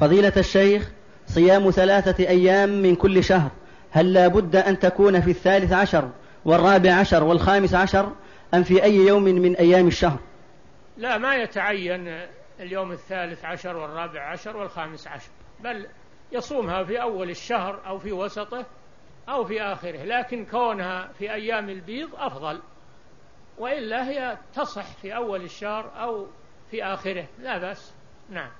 فضيلة الشيخ صيام ثلاثة أيام من كل شهر هل لا بد أن تكون في الثالث عشر والرابع عشر والخامس عشر أم في أي يوم من أيام الشهر؟ لا ما يتعين اليوم الثالث عشر والرابع عشر والخامس عشر بل يصومها في أول الشهر أو في وسطه أو في آخره لكن كونها في أيام البيض أفضل وإلا هي تصح في أول الشهر أو في آخره لا بأس. نعم.